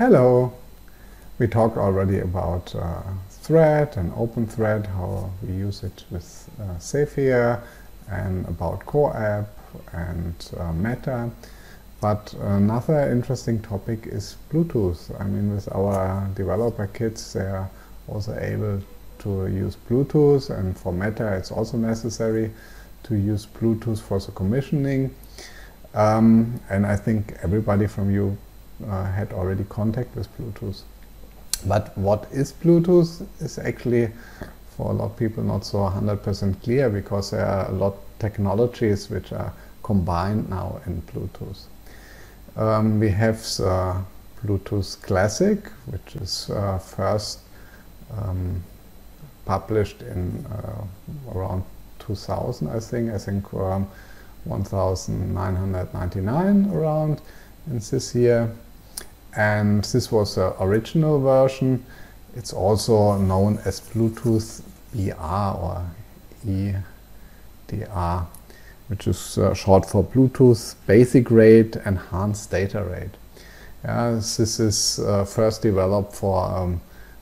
Hello. We talked already about uh, Thread and OpenThread, how we use it with uh, and about CoAP and uh, Matter. But another interesting topic is Bluetooth. I mean, with our developer kits, they are also able to use Bluetooth, and for Matter, it's also necessary to use Bluetooth for the commissioning. Um, and I think everybody from you had already contact with Bluetooth. But what is Bluetooth is actually for a lot of people not so 100% clear because there are a lot of technologies which are combined now in Bluetooth. Um, we have Bluetooth Classic, which is uh, first um, published in uh, around 2000, I think. I think um, 1999 around in this year and this was the original version. It's also known as Bluetooth BR or EDR, which is uh, short for Bluetooth Basic Rate Enhanced Data Rate. Yeah, this is uh, first developed for um,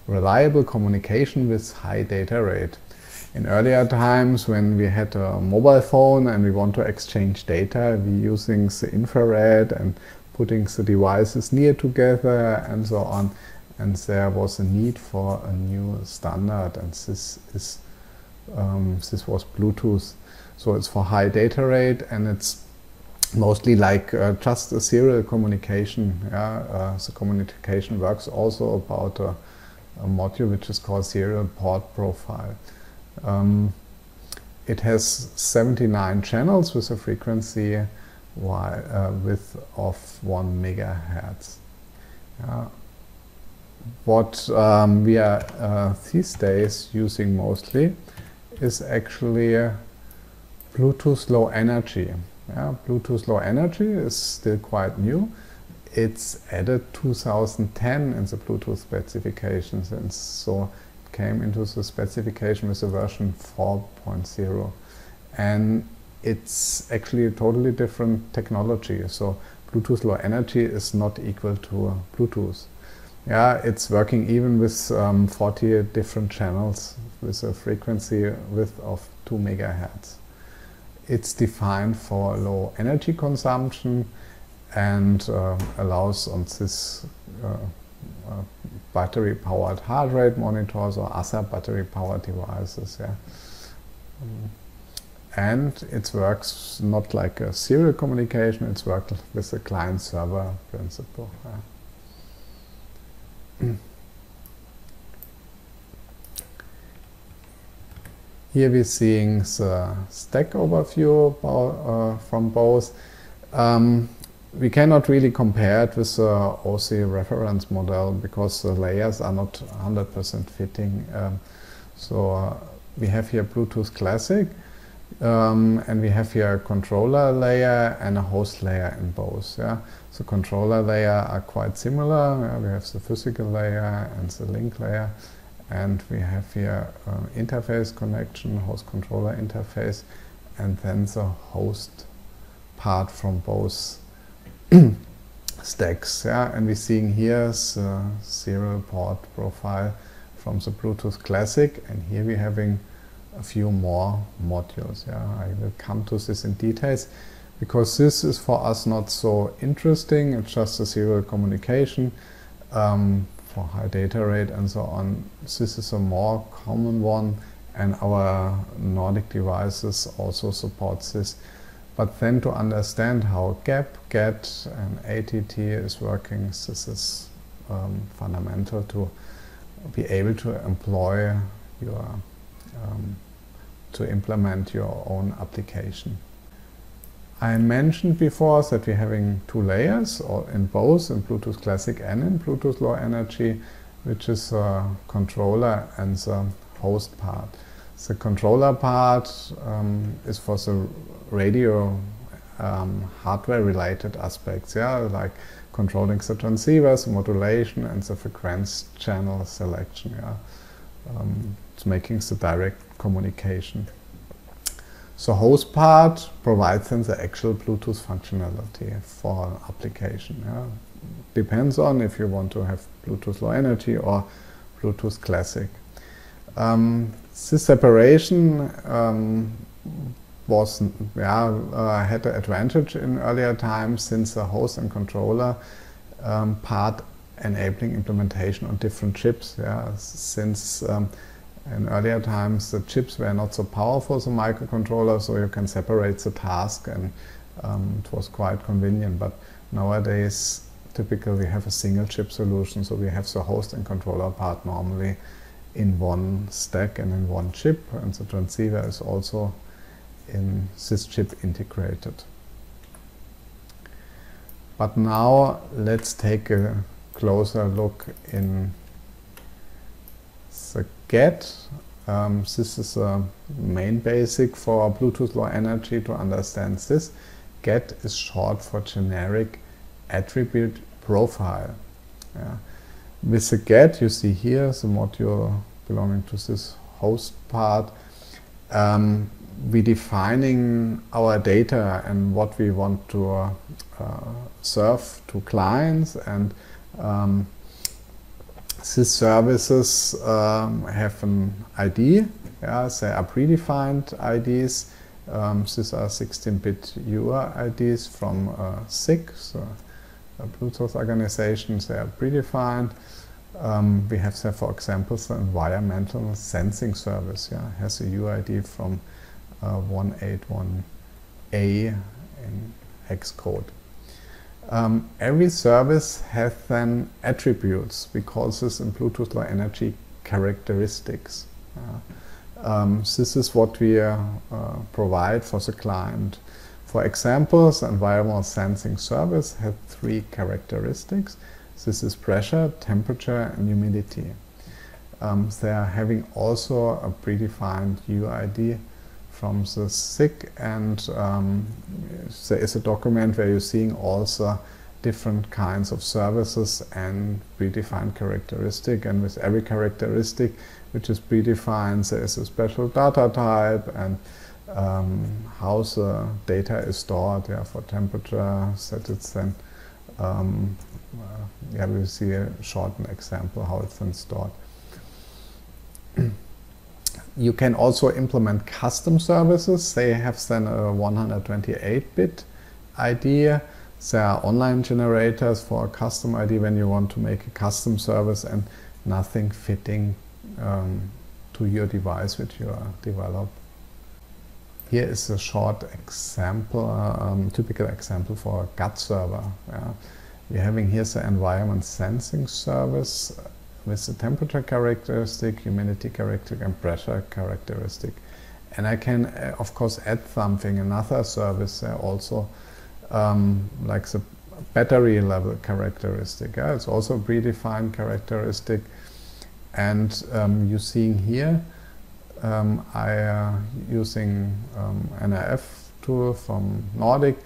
reliable communication with high data rate. In earlier times, when we had a mobile phone and we want to exchange data, we using the infrared and putting the devices near together and so on. And there was a need for a new standard, and this is um, this was Bluetooth. So it's for high data rate, and it's mostly like uh, just a serial communication. Yeah? Uh, the communication works also about a, a, module which is called serial port profile. Um, it has 79 channels with a frequency wide, uh, width of 1 megahertz. what um, we are uh, these days using mostly is actually Bluetooth Low Energy. Yeah, Bluetooth Low Energy is still quite new. It's added 2010 in the Bluetooth specifications and so it came into the specification with the version 4.0. And it's actually a totally different technology. So Bluetooth Low Energy is not equal to Bluetooth. Yeah, it's working even with um, 40 different channels with a frequency width of 2 megahertz. It's defined for low energy consumption and uh, allows on this uh, uh, battery powered heart rate monitors or other battery powered devices. Yeah. Um, and it works not like a serial communication, it's worked with a client-server principle. Here we're seeing the stack overview uh, from both. Um, we cannot really compare it with the OSI reference model because the layers are not 100% fitting. Um, so uh, we have here Bluetooth Classic, um, and we have here a controller layer and a host layer in both. Yeah? The controller layer are quite similar. Yeah? We have the physical layer and the link layer. And we have here uh, interface connection, host controller interface, and then the host part from both stacks. Yeah? And we're seeing here the serial port profile from the Bluetooth Classic. And here we're having a few more modules. Yeah, I will come to this in details because this is for us not so interesting. It's just a serial communication um, for high data rate and so on. This is a more common one and our Nordic devices also support this. But then to understand how GAP, GATT and ATT is working, this is um, fundamental to be able to employ your um, to implement your own application. I mentioned before that we're having two layers or in both in Bluetooth Classic and in Bluetooth Low Energy, which is the controller and the host part. The controller part um, is for the radio um, hardware related aspects, yeah, like controlling the transceivers, modulation, and the frequency channel selection. Yeah, um, it's making the direct communication. So host part provides then the actual Bluetooth functionality for application. Yeah. depends on if you want to have Bluetooth Low Energy or Bluetooth Classic. Um, this separation um, was yeah uh, had an advantage in earlier times since the host and controller um, part enabling implementation on different chips. Yeah, since um, in earlier times the chips were not so powerful as a microcontroller, so you can separate the task, and um, it was quite convenient. But nowadays, typically we have a single chip solution, so we have the host and controller part normally in one stack and in one chip, and the transceiver is also in this chip integrated. But now let's take a closer look in the GATT. Um, this is a main basic for Bluetooth Low Energy to understand this. GATT is short for generic attribute profile. Yeah. With the GATT, you see here the module belonging to this host part. Um, we defining our data and what we want to uh, serve to clients and um, these services um, have an ID, yeah, they are predefined IDs. Um, these are 16-bit UIDs from uh, SIG, so Bluetooth organizations, they are predefined. Um, we have there, for example, the environmental sensing service, yeah, has a UID from uh, 181A in hex code. Um, every service has then attributes. We call this in Bluetooth Low Energy characteristics. Uh, um, this is what we uh, uh, provide for the client. For example, the environmental sensing service has three characteristics. This is pressure, temperature, and humidity. Um, they are having also a predefined UID from the SIG and um, there is a document where you're seeing also different kinds of services and predefined characteristic. And with every characteristic which is predefined there is a special data type and um, how the data is stored yeah, for temperature that it's then um, uh, yeah we see a short example how it's then stored you can also implement custom services. They have then a 128-bit ID. There are online generators for a custom ID when you want to make a custom service and nothing fitting um, to your device which you develop. Here is a short example, um, typical example for a GATT server. Yeah. We're having here the environment sensing service with the temperature characteristic, humidity characteristic, and pressure characteristic. And I can, uh, of course, add something, another service there also, um, like the battery level characteristic. Yeah? It's also a predefined characteristic. And um, you're seeing here, um, I uh, using um, NRF tool from Nordic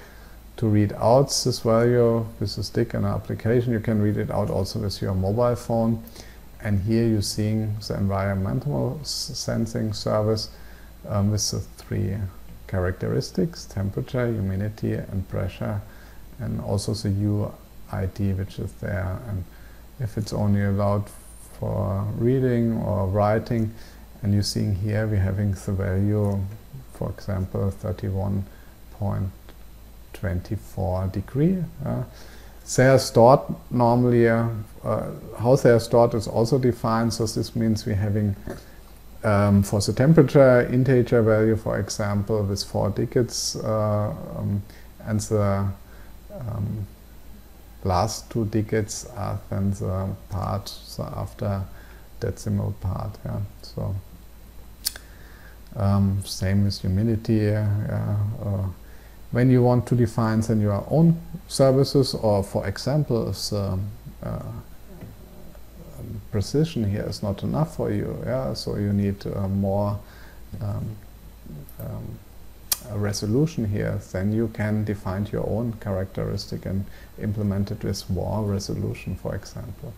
to read out this value with a stick and an application. You can read it out also with your mobile phone. And here you're seeing the environmental sensing service um, with the three characteristics, temperature, humidity and pressure, and also the UID which is there. And if it's only allowed for reading or writing, and you're seeing here we're having the value, for example, 31.24 degree. Uh, are stored normally, uh, uh, how are stored is also defined, so this means we're having um, for the temperature integer value, for example, with four digits, uh, um, and the um, last two digits are then the part, the after decimal part. Yeah. So um, same with humidity. Uh, when you want to define then your own services or for example the uh, precision here is not enough for you yeah so you need uh, more um, um, resolution here then you can define your own characteristic and implement it with more resolution for example.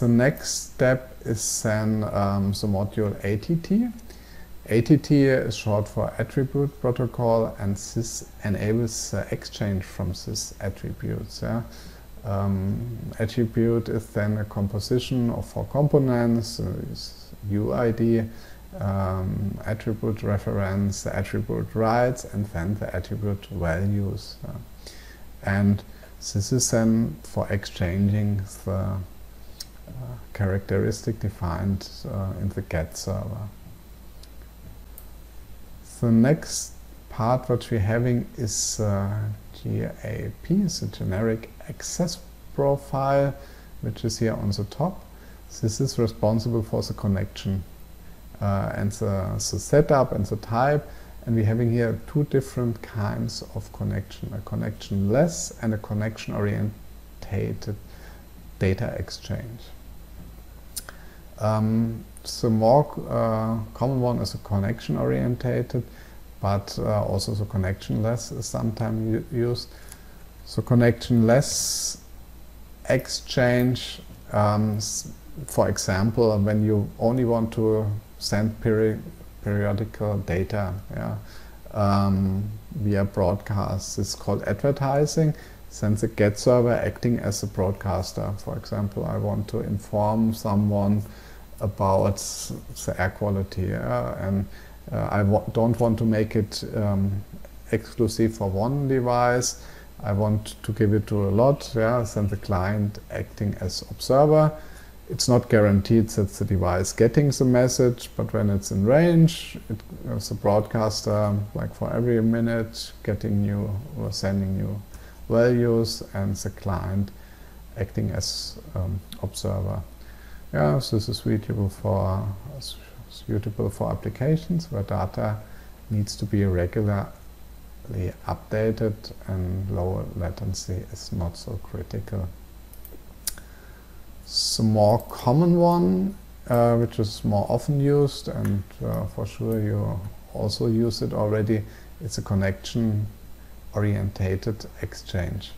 The next step is then um, the module ATT ATT is short for attribute protocol and this enables uh, exchange from these attributes. Yeah? Um, attribute is then a composition of four components, uh, UID, um, attribute reference, the attribute rights, and then the attribute values. Uh, and this is then for exchanging the uh, characteristic defined uh, in the GATT server. The next part what we're having is uh, GAP, is a generic access profile, which is here on the top. This is responsible for the connection uh, and the, the, setup and the type. And we're having here two different kinds of connection, a connection-less and a connection-oriented data exchange. Um, the more uh, common one is a connection orientated, but uh, also the connectionless is sometimes used. So connectionless exchange, um, for example, when you only want to send peri periodical data yeah, um, via broadcast, it's called advertising. Since the GATT server acting as a broadcaster. For example, I want to inform someone about the air quality and uh, I don't want to make it um, exclusive for one device. I want to give it to a lot, yeah, then the client acting as observer. It's not guaranteed that the device getting the message, but when it's in range, it, the broadcaster, like for every minute, getting new or sending new values, and the client acting as um, observer. Yeah, this is suitable for suitable for applications where data needs to be regularly updated and low latency is not so critical. The more common one, uh, which is more often used and uh, for sure you also use it already, it's a connection orientated exchange.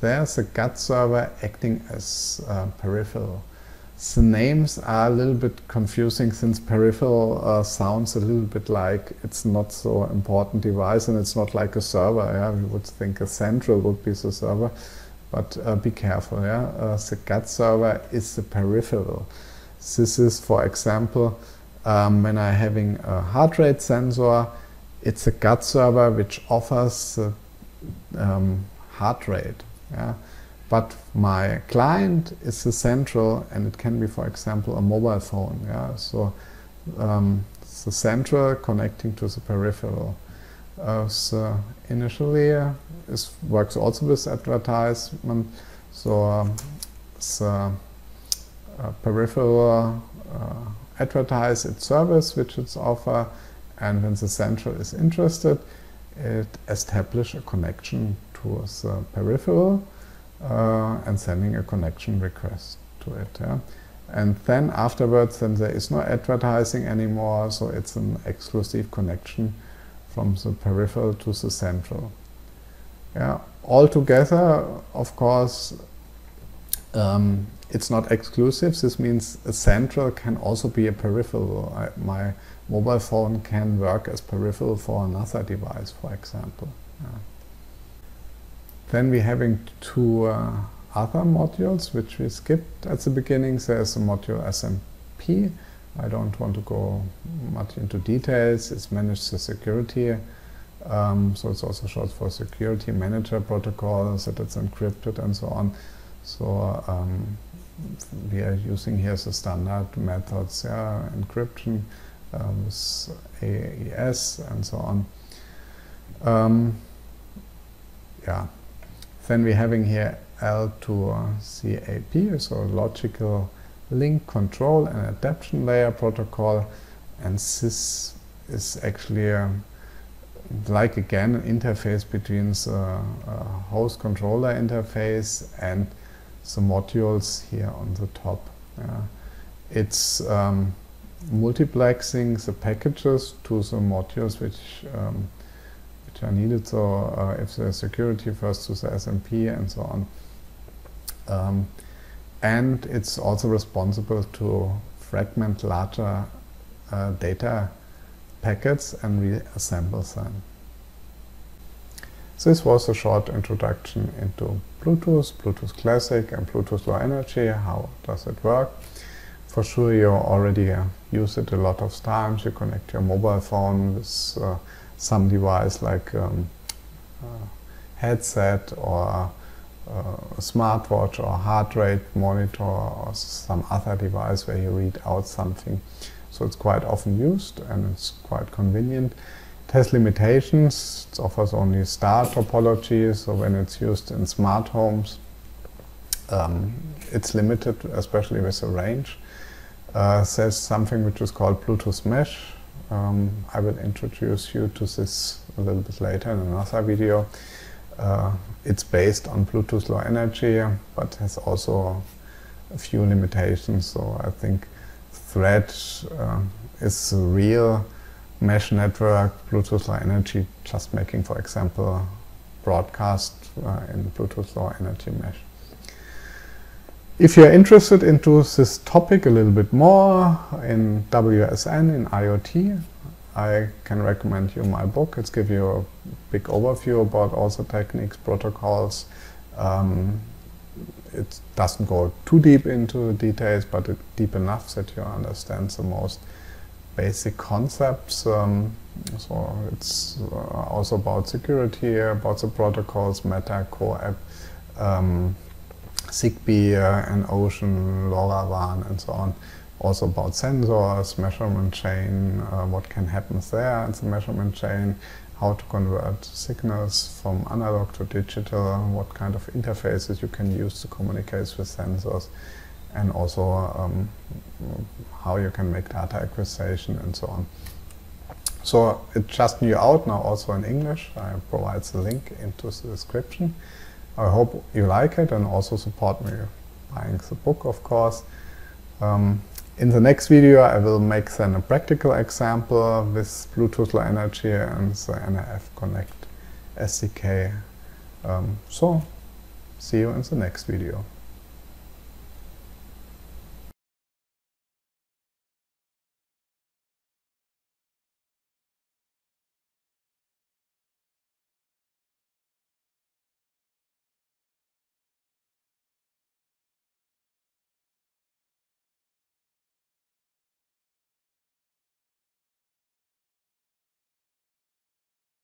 There's a GATT server acting as a peripheral the names are a little bit confusing since peripheral uh, sounds a little bit like it's not so important device and it's not like a server. Yeah, we would think a central would be the server, but uh, be careful. Yeah, uh, the GATT server is the peripheral. This is, for example, um, when I'm having a heart rate sensor, it's a GATT server which offers the um, heart rate. Yeah. But my client is the central, and it can be, for example, a mobile phone. Yeah, so um, the central connecting to the peripheral. Uh, so initially, uh, it works also with advertisement. So um, the uh, peripheral uh, advertise its service which it's offer, and when the central is interested, it establish a connection to the peripheral uh, and sending a connection request to it. Yeah? And then afterwards, then there is no advertising anymore, so it's an exclusive connection from the peripheral to the central. Yeah, altogether, of course, um, it's not exclusive. This means a central can also be a peripheral. I, my mobile phone can work as peripheral for another device, for example. Yeah. Then we're having two uh, other modules which we skipped at the beginning. There's a module SMP. I don't want to go much into details. It's managed the security. Um, so it's also short for security manager protocol, that it's encrypted and so on. So um, we are using here the standard methods, yeah, encryption um, AES and so on. Um, yeah, then we're having here L2CAP, so logical link control and adaptation layer protocol. And this is actually a, like again an interface between the uh, host controller interface and the modules here on the top. Yeah. It's um, multiplexing the packages to the modules which um, which are needed. So uh, if the security first to the SMP and so on. Um, and it's also responsible to fragment larger uh, data packets and reassemble them. This was a short introduction into Bluetooth, Bluetooth Classic and Bluetooth Low Energy. How does it work? For sure you already uh, use it a lot of times. You connect your mobile phone with uh, some device like um, headset or a smartwatch or heart rate monitor or some other device where you read out something. So it's quite often used and it's quite convenient. It has limitations. It offers only star topology, so when it's used in smart homes, um, it's limited, especially with the range. Uh, there's something which is called Bluetooth Mesh. Um, I will introduce you to this a little bit later in another video. Uh, it's based on Bluetooth Low Energy, but has also a few limitations. So I think Thread uh, is a real mesh network, Bluetooth Low Energy, just making, for example, broadcast uh, in Bluetooth Low Energy mesh. If you're interested into this topic a little bit more in WSN, in IoT, I can recommend you my book. It's give you a big overview about all the techniques, protocols. Um, it doesn't go too deep into details, but it deep enough that you understand the most basic concepts. Um, so it's uh, also about security, about the protocols, Matter, CoAP, um, Zigbee, uh, EnOcean, LoRaWAN, and so on. Also about sensors, measurement chain, uh, what can happen there in the measurement chain, how to convert signals from analog to digital, what kind of interfaces you can use to communicate with sensors, and also um, how you can make data acquisition and so on. So it's just new out now also in English. I provide the link into the description. I hope you like it and also support me buying the book, of course. Um, in the next video, I will make then a practical example with Bluetooth Low Energy and the NRF Connect SDK. Um, so, see you in the next video.